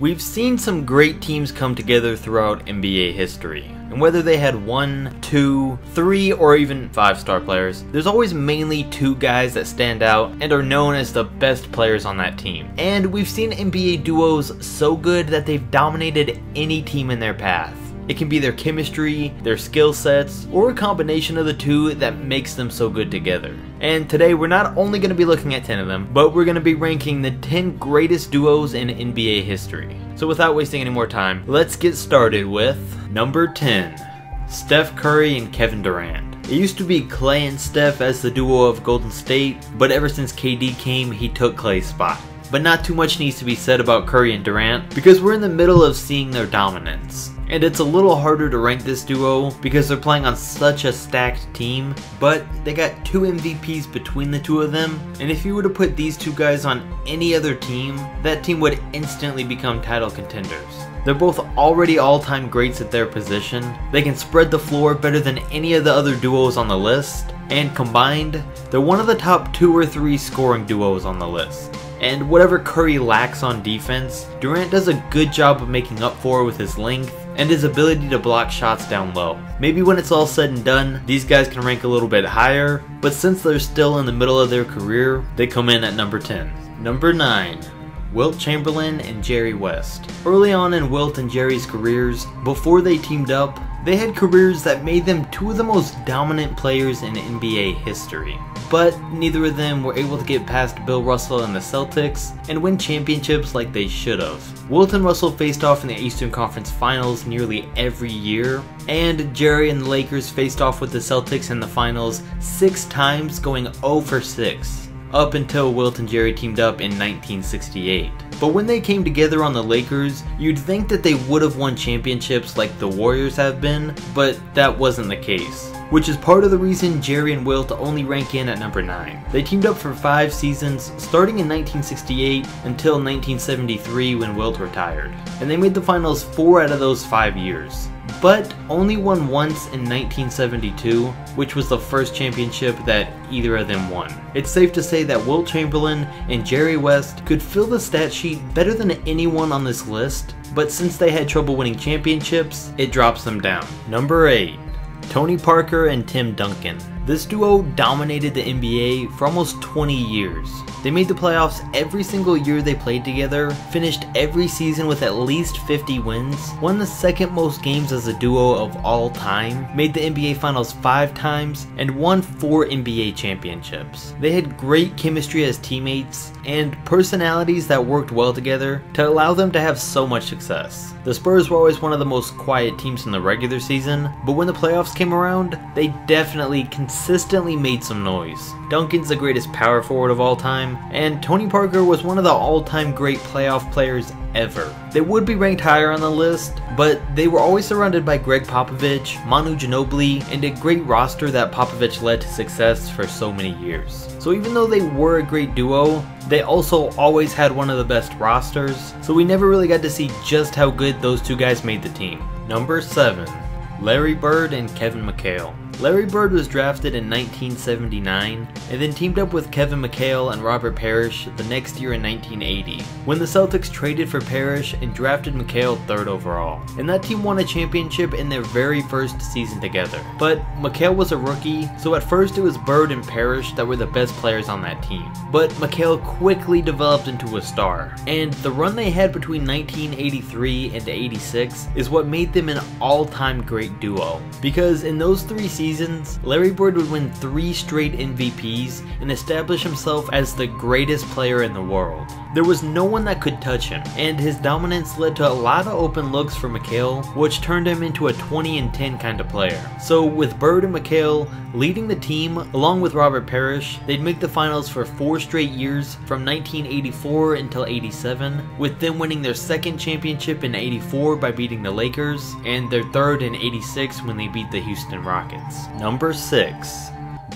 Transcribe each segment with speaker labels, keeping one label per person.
Speaker 1: We've seen some great teams come together throughout NBA history. And whether they had one, two, three, or even five star players, there's always mainly two guys that stand out and are known as the best players on that team. And we've seen NBA duos so good that they've dominated any team in their path. It can be their chemistry, their skill sets, or a combination of the two that makes them so good together. And today we're not only going to be looking at 10 of them, but we're going to be ranking the 10 greatest duos in NBA history. So without wasting any more time, let's get started with number 10, Steph Curry and Kevin Durant. It used to be Klay and Steph as the duo of Golden State, but ever since KD came, he took Klay's spot. But not too much needs to be said about Curry and Durant because we're in the middle of seeing their dominance. And it's a little harder to rank this duo because they're playing on such a stacked team, but they got two MVPs between the two of them, and if you were to put these two guys on any other team, that team would instantly become title contenders. They're both already all-time greats at their position, they can spread the floor better than any of the other duos on the list, and combined, they're one of the top two or three scoring duos on the list. And whatever Curry lacks on defense, Durant does a good job of making up for with his length and his ability to block shots down low. Maybe when it's all said and done, these guys can rank a little bit higher, but since they're still in the middle of their career, they come in at number 10. Number 9. Wilt Chamberlain and Jerry West. Early on in Wilt and Jerry's careers, before they teamed up, they had careers that made them two of the most dominant players in NBA history. But neither of them were able to get past Bill Russell and the Celtics and win championships like they should have. Wilt and Russell faced off in the Eastern Conference Finals nearly every year, and Jerry and the Lakers faced off with the Celtics in the finals six times, going 0 for 6 up until Wilt and Jerry teamed up in 1968. But when they came together on the Lakers, you'd think that they would have won championships like the Warriors have been, but that wasn't the case. Which is part of the reason Jerry and Wilt only rank in at number 9. They teamed up for 5 seasons, starting in 1968 until 1973 when Wilt retired. And they made the finals 4 out of those 5 years but only won once in 1972, which was the first championship that either of them won. It's safe to say that Wilt Chamberlain and Jerry West could fill the stat sheet better than anyone on this list, but since they had trouble winning championships, it drops them down. Number 8. Tony Parker and Tim Duncan. This duo dominated the NBA for almost 20 years. They made the playoffs every single year they played together, finished every season with at least 50 wins, won the second most games as a duo of all time, made the NBA Finals 5 times, and won 4 NBA championships. They had great chemistry as teammates, and personalities that worked well together to allow them to have so much success. The Spurs were always one of the most quiet teams in the regular season, but when the playoffs came around, they definitely consistently made some noise. Duncan's the greatest power forward of all time, and Tony Parker was one of the all-time great playoff players ever. They would be ranked higher on the list, but they were always surrounded by Gregg Popovich, Manu Ginobili, and a great roster that Popovich led to success for so many years. So even though they were a great duo, they also always had one of the best rosters, so we never really got to see just how good those two guys made the team. Number 7. Larry Bird and Kevin McHale. Larry Bird was drafted in 1979 and then teamed up with Kevin McHale and Robert Parish the next year in 1980, when the Celtics traded for Parish and drafted McHale third overall. And that team won a championship in their very first season together. But McHale was a rookie, so at first it was Bird and Parish that were the best players on that team. But McHale quickly developed into a star, and the run they had between 1983 and 86 is what made them an all-time great duo. Because in those three seasons, seasons, Larry Bird would win three straight MVPs and establish himself as the greatest player in the world. There was no one that could touch him, and his dominance led to a lot of open looks for McHale, which turned him into a 20 and 10 kind of player. So with Bird and McHale leading the team, along with Robert Parish, they'd make the finals for four straight years from 1984 until 87, with them winning their second championship in 84 by beating the Lakers, and their third in 86 when they beat the Houston Rockets. Number 6.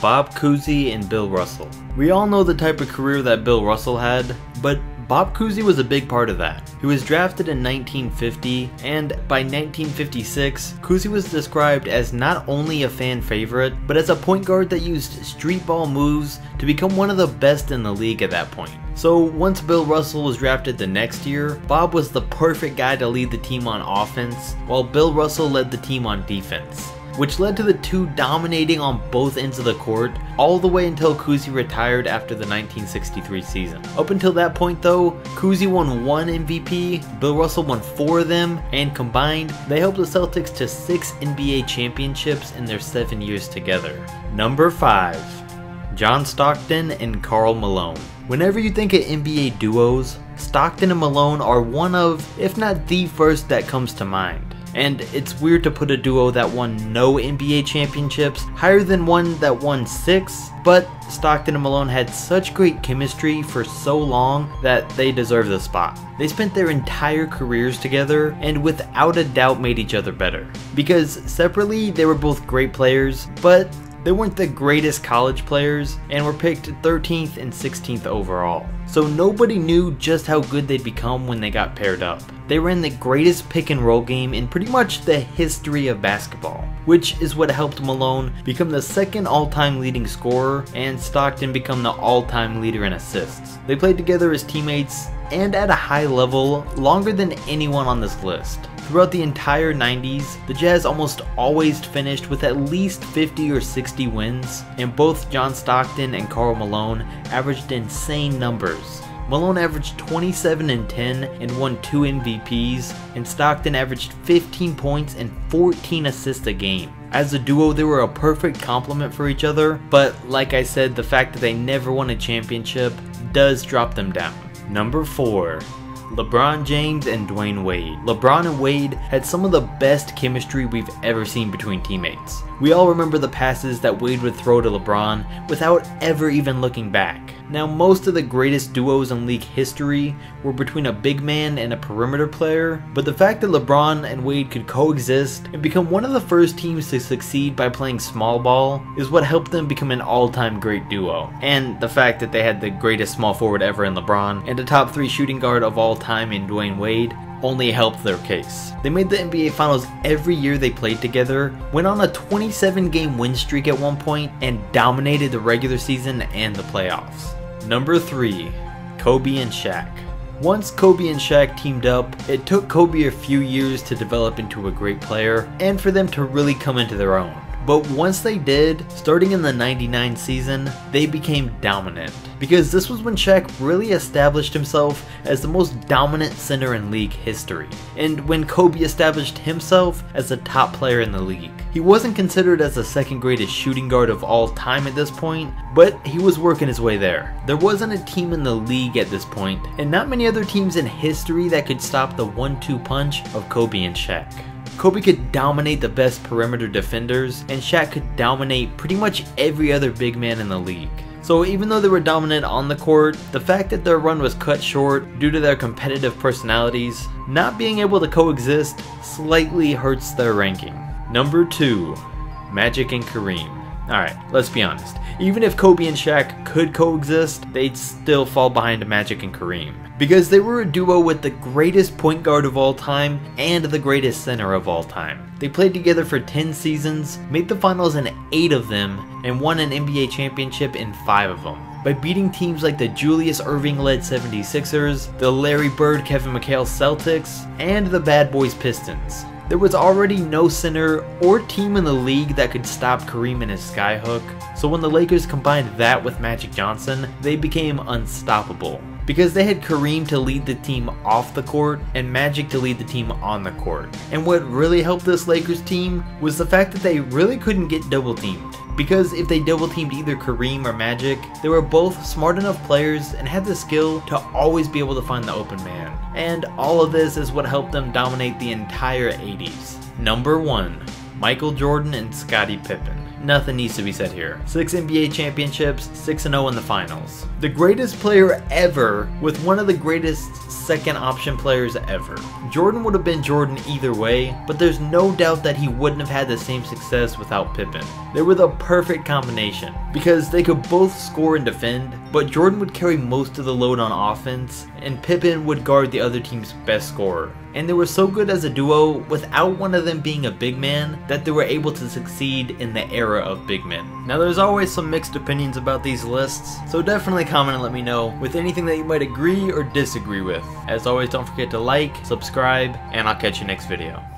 Speaker 1: Bob Cousy and Bill Russell. We all know the type of career that Bill Russell had, but Bob Cousy was a big part of that. He was drafted in 1950, and by 1956, Cousy was described as not only a fan favorite, but as a point guard that used street ball moves to become one of the best in the league at that point. So once Bill Russell was drafted the next year, Bob was the perfect guy to lead the team on offense, while Bill Russell led the team on defense which led to the two dominating on both ends of the court all the way until Cousy retired after the 1963 season. Up until that point though, Cousy won one MVP, Bill Russell won four of them, and combined, they helped the Celtics to six NBA championships in their seven years together. Number 5. John Stockton and Karl Malone. Whenever you think of NBA duos, Stockton and Malone are one of, if not the first that comes to mind. And it's weird to put a duo that won no NBA championships higher than one that won six, but Stockton and Malone had such great chemistry for so long that they deserve the spot. They spent their entire careers together and without a doubt made each other better. Because separately, they were both great players, but they weren't the greatest college players and were picked 13th and 16th overall. So nobody knew just how good they'd become when they got paired up. They ran the greatest pick and roll game in pretty much the history of basketball, which is what helped Malone become the second all-time leading scorer and Stockton become the all-time leader in assists. They played together as teammates and at a high level longer than anyone on this list. Throughout the entire 90s, the Jazz almost always finished with at least 50 or 60 wins, and both John Stockton and Karl Malone averaged insane numbers. Malone averaged 27 and 10 and won 2 MVPs, and Stockton averaged 15 points and 14 assists a game. As a duo, they were a perfect complement for each other, but like I said, the fact that they never won a championship does drop them down. Number 4. LeBron James and Dwyane Wade. LeBron and Wade had some of the best chemistry we've ever seen between teammates. We all remember the passes that Wade would throw to LeBron without ever even looking back. Now, most of the greatest duos in league history were between a big man and a perimeter player, but the fact that LeBron and Wade could coexist and become one of the first teams to succeed by playing small ball is what helped them become an all-time great duo. And the fact that they had the greatest small forward ever in LeBron and a top 3 shooting guard of all time in Dwyane Wade only helped their case. They made the NBA Finals every year they played together, went on a 27 game win streak at one point, and dominated the regular season and the playoffs. Number 3. Kobe and Shaq. Once Kobe and Shaq teamed up, it took Kobe a few years to develop into a great player and for them to really come into their own. But once they did, starting in the 99 season, they became dominant. Because this was when Shaq really established himself as the most dominant center in league history, and when Kobe established himself as the top player in the league. He wasn't considered as the second greatest shooting guard of all time at this point, but he was working his way there. There wasn't a team in the league at this point, and not many other teams in history that could stop the one-two punch of Kobe and Shaq. Kobe could dominate the best perimeter defenders, and Shaq could dominate pretty much every other big man in the league. So even though they were dominant on the court, the fact that their run was cut short due to their competitive personalities, not being able to coexist slightly hurts their ranking. Number 2. Magic and Kareem. Alright, let's be honest. Even if Kobe and Shaq could coexist, they'd still fall behind Magic and Kareem. Because they were a duo with the greatest point guard of all time and the greatest center of all time. They played together for 10 seasons, made the finals in 8 of them, and won an NBA championship in 5 of them by beating teams like the Julius Erving led 76ers, the Larry Bird Kevin McHale Celtics, and the Bad Boys Pistons. There was already no center or team in the league that could stop Kareem and his skyhook, so when the Lakers combined that with Magic Johnson, they became unstoppable. Because they had Kareem to lead the team off the court and Magic to lead the team on the court. And what really helped this Lakers team was the fact that they really couldn't get double teamed because if they double teamed either Kareem or Magic, they were both smart enough players and had the skill to always be able to find the open man. And all of this is what helped them dominate the entire 80s. Number 1. Michael Jordan and Scottie Pippen. Nothing needs to be said here. 6 NBA championships, 6-0 in the finals. The greatest player ever with one of the greatest second option players ever. Jordan would have been Jordan either way, but there's no doubt that he wouldn't have had the same success without Pippen. They were the perfect combination because they could both score and defend, but Jordan would carry most of the load on offense and Pippen would guard the other team's best scorer. And they were so good as a duo without one of them being a big man that they were able to succeed in the era of big men. Now there's always some mixed opinions about these lists, so definitely comment and let me know with anything that you might agree or disagree with. As always don't forget to like, subscribe, and I'll catch you next video.